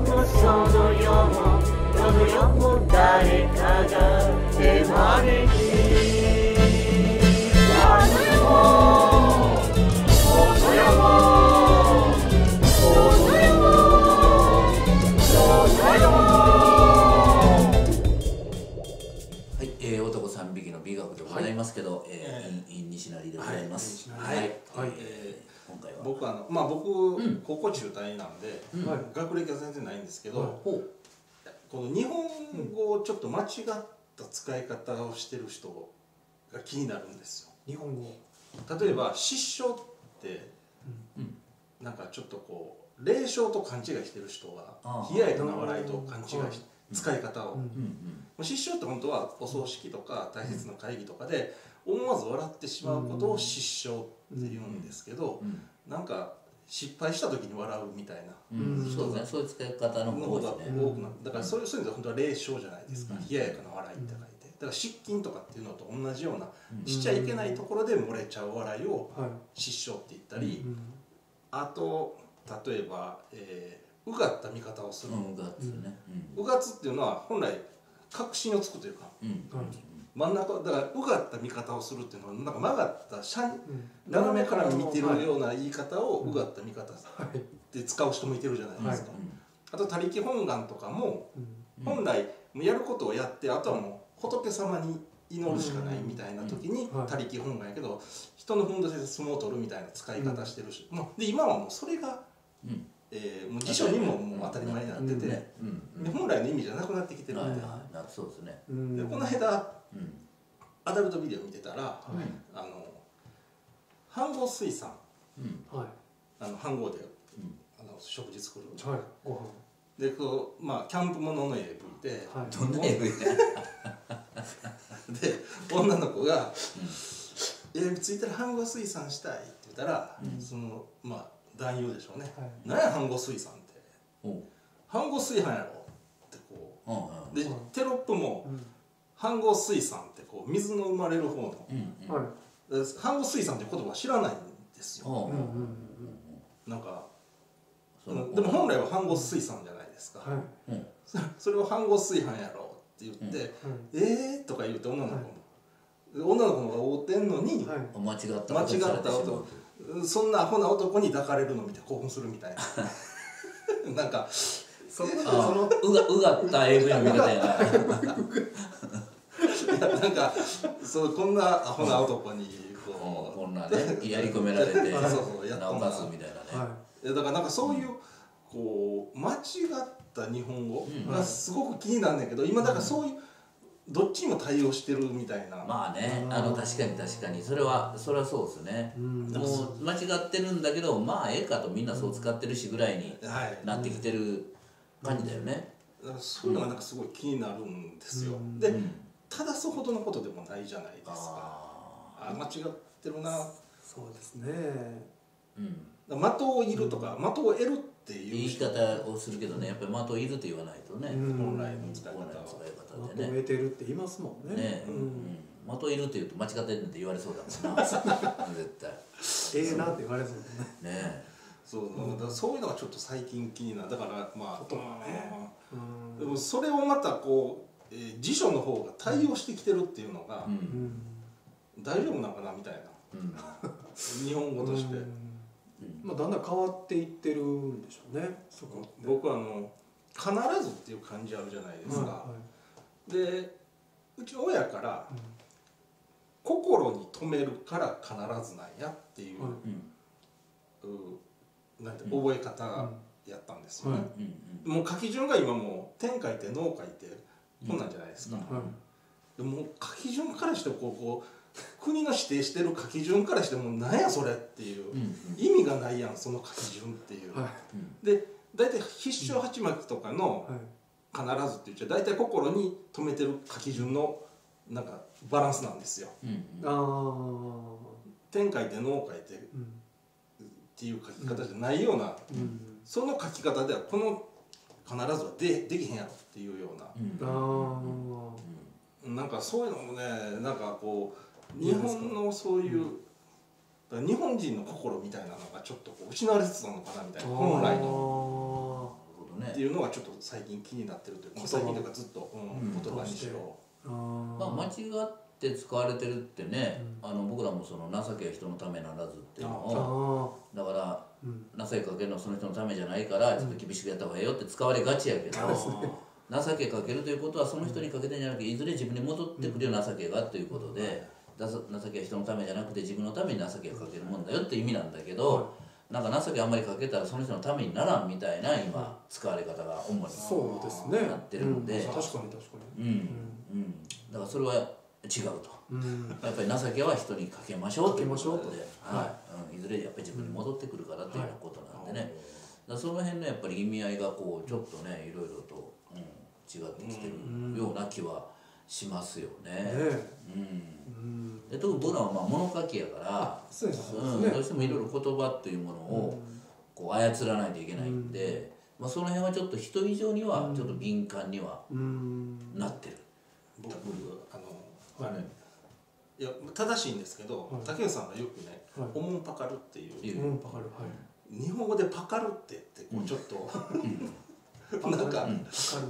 もその世もどの世も誰かが手招きあの世もこの世もこの世もこの世もはい、えー、男三匹の美学でございますけど、えー、インイン西成でございます。はい。僕はあのまあ僕、ん。高校中退なんで、はい。学歴は全然ないんですけど、はい。ほう。この日本語をちょっと間違った使い方をしてる人が気になるんですよ。日本語。例えば失笑って、うん。なんかちょっとこう霊笑と勘違いしてる人あはあ。冷ややかな笑いと勘違いしはい使い方を、うん。うんうん。失笑って本当はお葬式とか大切な会議とかで思わず笑ってしまうことを失笑って言うんですけど、うんなんか失敗した時に笑うみたいなうん、うんそうですね、そういう使い方のの方が多くなるだからそういうそういうのは本当は霊笑じゃないですか、うん。冷ややかな笑いって書いて。だから失禁とかっていうのと同じようなうん。しちゃいけないところで漏れちゃう笑いをはい。失笑って言ったり、うん。あと例えば、えーうがった見方をする、うがつっていうのは本来確信をつくというかうん。うん。はい真ん中だからうがった見方をするっていうのはなんか曲がったしゃんうん。斜めから見てるはいような言い方をうがった見方っはい。て使う人もいてるじゃないですか、はあと他力本願とかも本来もうやることをやってあとはもう仏様に祈るしかないみたいな時に他力本願やけど人のふんどしで相撲を取るみたいな使い方してるし、もうで今はもうそれが、うん。えーもう辞書にももう当たり前になってて。で本来の意味じゃなくなってきてるはいんで,、はい。なそうですね。うん。でこの間うん。アダルトビデオ見てたら、はい。あの飯合水産。あの飯合でうん。あの食事作るはい。ご飯。でこうまあキャンプものの AV で、はい。どんな AV ね。で女の子が「AV ついたら飯合水産したい」って言ったら、うん。そのまあ男優でしょうね。はい「何や飯合水産って。飯合炊飯やろ」ってこう。ん。うでうん。テロップもうん「飯合水産」ってこう水の生まれる方のうん。うん。はいで飯合水産っていう言葉知らないんですよおう。うんうんなんか、そのでも本来は飯合水産じゃないですか、はいうん。そ それを飯合炊飯やろって言ってうん「えー」とか言うて女の子も、で女の子の方が会うてんのに、はい間違った間違ってたそんなアホな男に抱かれるの見て興奮するみたいな なんかそのああうがうがった AV の見方やな。なんかそうこんなアホな男にここんなねやり込められてそうそうやったななおかつみたいなね、はういやだからなん。かそういうこう間違った日本語うんがすごく気になるんだけど今だからそういうどっちにも対応してるみたいな、まあねうん。あの確かに確かに。それはそれはそうですね。いうん。もう間違ってるんだけどまあええかとみんなそう使ってるしぐらいにはい。なってきてる感じだよね、だからそういうのがなんかすごい気になるんですよ、うん。でうん正すほどのことでもないじゃないですか。ああ間違ってるな。そうですね。ーうん。的をいるとか、的を得るっていう。言い方をするけどねやっぱり的をいるって言わないとね、うん。本来の使い方本来のは使い方でねめてるって言いますもんね。ね。ううん。ん、的をいるって言うと間違ってるって言われそうだもんな。絶対。ええなって言われそうですね。ね。そうだからそういうのがちょっと最近気になる。だからまあ。うん。でもそれをまたこう、えー辞書の方が対応してきてるっていうのが大丈夫なのかなみたいな。うん。日本語として、うん。まあだんだん変わっていってるんでしょうね。そこって。僕はあの「必ず」っていう漢字あるじゃないですか、はでうちの親からいはい「心に留めるから必ずなんや」っていう,、はい。うん。うなんてうん覚え方やったんですよね、もう書き順が今もう「天書いて能書いて」こんなんじゃないですか、でもう書き順からしてこうこう 国の指定してる書き順からしてもう何やそれっていう、うんうん。意味がないやんその書き順っていう、はい。で大体必勝八巻とかのはい「必ず」って言っちゃ大体心に留めてる書き順のなんかバランスなんですよ。うんうん。あ天書いて能書いてっーうんていう書き方じゃないような、うん。その書き方ではこの「必ず」はでできへんやろっていうような。うん。なんかそういうのもねなんかこう日本のそういう、日本人の心みたいなのがちょっとこう失われつつあるのかなみたいな本来の。なるほのね。っていうのがちょっと最近気になってるというか言葉最近というかずっと、うんうん。言葉にしろ。あまあ、間違って使われてるってね、あの僕らもその情けは人のためならずっていうのをあだからうん。情けかけるのはその人のためじゃないからちょっと厳しくやった方がええよって使われがちやけど、情けかけるということはその人にかけてんじゃなくていずれ自分に戻ってくるよ情けがということで、情けは人のためじゃなくて自分のために情けをかけるもんだよって意味なんだけど、なんか情けあんまりかけたらその人のためにならんみたいな今使われ方が主にそうですね。なってるんで。うん。確かに確かうん。にうん。だからそれは違うと。うん。やっぱり情けは人にかけましょうということで、はい。うん、いずれやっぱり自分に戻ってくるからっていうようなことなんでね、だからその辺のやっぱり意味合いがこうちょっとねいろいろと、うん、違ってきてるような気はしますよね。ねうん。うん。で特に僕らはまあ物書きやからそうですうん。ね。どうしてもいろいろ言葉っていうものをこう操らないといけないんで、まあ、その辺はちょっと人以上にはちょっと敏感にはうん。なってる。僕あの、あれいや正しいんですけど、はい。竹内さんがよくねはい「おもんぱかる」っていう。言うんパカルはい。日本語で「パカる」ってってこうちょっと、なんか、パカルっ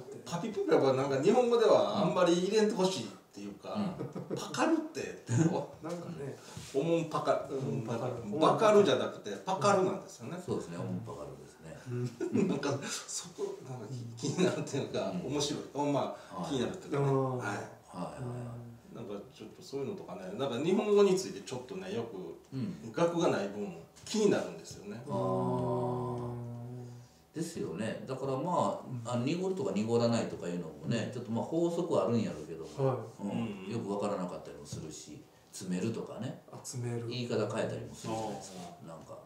て。パピプペはなんか日本語ではあんまり入れんとほしいっていうか「パカる」ってってこ なんかね。う「おもんぱかる」うんパカる。パカるじゃなくて「パカる」なんですよね。そうですね、オンパカルですね。なんかそこなんか気になるっていうか、面白い。おまあ、はい。気になるっていうかね、うん。はいはいはいなんかちょっとそういうのとかねなんか日本語についてちょっとねよくうん。学がない分気になるんですよね。ですよね。だからまあ,、あの濁るとか濁らないとかいうのもね、ちょっとまあ法則はあるんやろうけども、はうん。よくわからなかったりもするし詰めるとかね。集める。言い方変えたりもするじゃないですか。なんか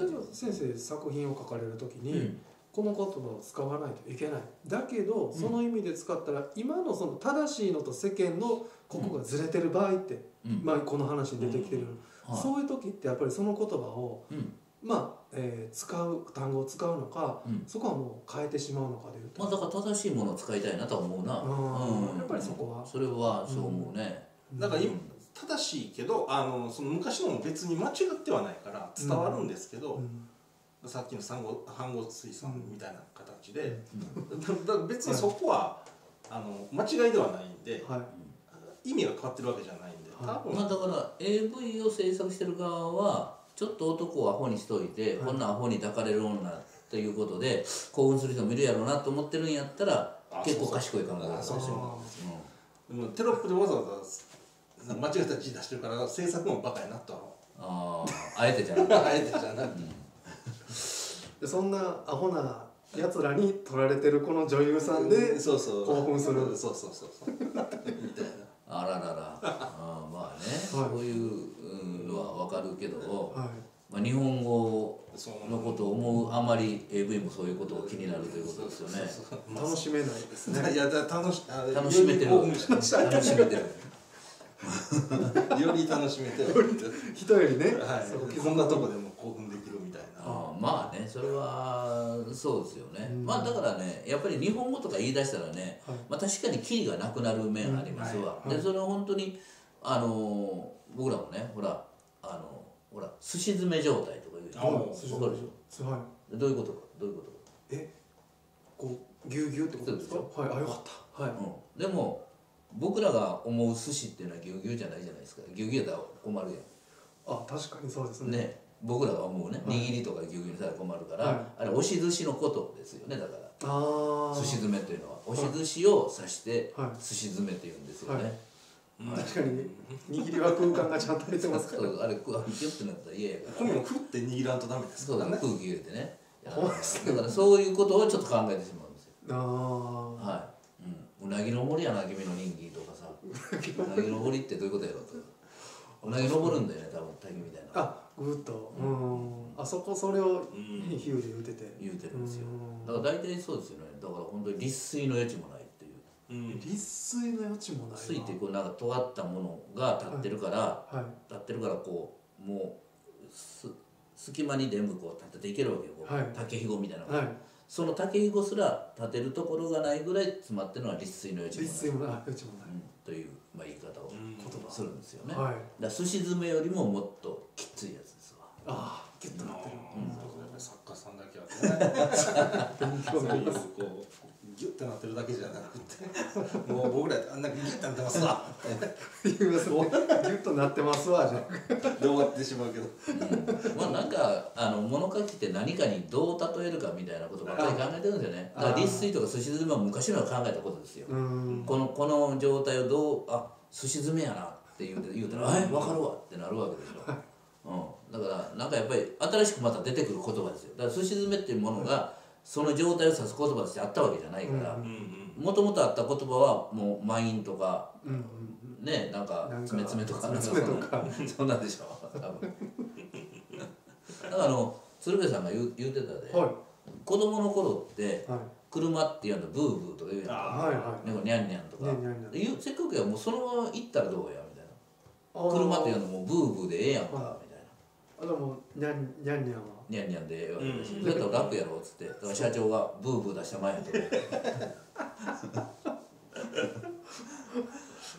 例えば先生作品を書かれる時に、うんこの言葉を使わないといけない。だけどその意味で使ったら、今のその正しいのと世間のここがずれてる場合って、うん。まあ、この話に出てきてる、はい。そういう時ってやっぱりその言葉を、うん。まあえー使う単語を使うのか、うん。そこはもう変えてしまうのかでいうと、まあだから正しいものを使いたいなとは思うな、うん。やっぱりそこは。それはそう思うね、だから今正しいけどあのその昔のも別に間違ってはないから伝わるんですけど、うんさっきの産後飯後水産みたいな形で、だだ別にそこは、あの間違いではないんではい。意味が変わってるわけじゃないんで多分、まあだから AV を制作してる側はちょっと男をアホにしといて、こんなアホに抱かれる女ということで興奮する人もいるやろうなと思ってるんやったらあ結構賢い考え方です。そうそう。よでもテロップでわざわざ間違えた字出してるから制作もバカやなとはあああえてじゃなくて。あえてじゃなくて、でそんなアホなやつらに撮られてるこの女優さんで、そうそう。興奮する。そうそうそうそう。みたいな。あららら。あーまあね、そういうのはわかるけど、はい。まあ、日本語そうのことを思うあまり AV もそういうことを気になるということですよね。そうそう楽しめないですね。いやだ楽しあ楽しめてる。楽しめてる。より楽しめてる。人よりね、はい。そこんなとこでも興奮できるみたいなあーまあねそれはそうですよね、まあだからねやっぱり日本語とか言い出したらね、はい。まあ、確かにキリがなくなる面ありますわ、うんはい。でそれは本当にあのー僕らもねほらあのほら寿司詰め状態とか言うじゃんかるでしょ？はい。でどういうことか？どういうことか？え？こうぎゅうぎゅうってことですか？はい。あよかった。はい、うん、でも僕らが思う寿司っていうのはぎゅうぎゅうじゃないじゃないですか。ぎゅうぎゅうやったら困るやあ確かにそうですんね。ね僕らが思うねはい。握りとかぎゅうぎゅうにしたら困るから、はい。あれ押し寿司のことですよねだから。ああ寿司詰めっていうのは。押し寿司を指してはい。寿司詰めって言うんですよね、はい。確かに握りは空間がちゃんと入ってますからそうあれこうギュッてなったら嫌やから。ここにも振って握らんとダメですそうからね。だ空気入れてね。だからそういうことをちょっと考えてしまうんですよ。ああはい、うん、うなぎの森やな君の人気とかさ。うなぎの森。ってどういうことやろと。うなぎ登るんだよね多分滝みたいな。あぐーっと。うん。あそこそれをヒューで言うてて。言うてるんですよ。うん。だから大体そうですよね。だから本当に立水の余地もないっていう。うん。立水の余地もないわ。水ってこうなんか尖ったものが立ってるから、はい。立ってるからこうもうす隙間に全部こう立てていけるわけよ、はい。竹ひごみたいな、はい。その竹ひごすら立てるところがないぐらい詰まってるのは立水の余地もない。立水余地もない。うん。という、まあ、言い方をするんですよね、はい。だ寿司詰めよりももっときついやつですわ。ああギュッとなってる。作家さんだけはね。勉強そういこうギュッてなってるだけじゃなくてもう僕らあんなギュッてなってますわ。言いますねギュッとなってますわ じゃあ。で終わってしまうけど。うん。まあなんかあの物書きって何かにどう例えるかみたいなことばっかり考えてるんですよね。だから立水とか寿司詰めは昔の考えたことですよ、うん。このこの状態をどうあ寿司詰めやなって言うて言うたら「え分かるわ」ってなるわけでしょ、うん、だからなんかやっぱり新しくまた出てくる言葉ですよ。だから寿司詰めっていうものがその状態を指す言葉としてあったわけじゃないからうんうんもともとあった言葉はもう満員とかうんうんねなんかなんか詰め詰めとか詰め詰めとか。そんなんでしょ多分。だからあの鶴瓶さんが言う言うてたで、はい。子供の頃ってはい。車って言うのブーブーとか言うやんあはいはい。ね、ニャンニャンとか、せっかくやもうそのまま行ったらどうやみたいな。車っていうのもブーブーでええやんか、はみたいなあでもにゃんにゃんにゃんは？ニャンニャンでええわけだし、うん。それやったら楽やろっつって。だから社長がブーブー出した前やと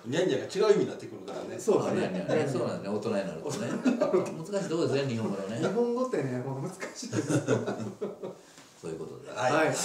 ニャンニャンが違う意味になってくるからね。そうですニャンニね。ャンねそうなんですね。大人になるとね。難しいとこですね日本語のね。日本語ってねもう難しいです。そういうことで。はいはい。はい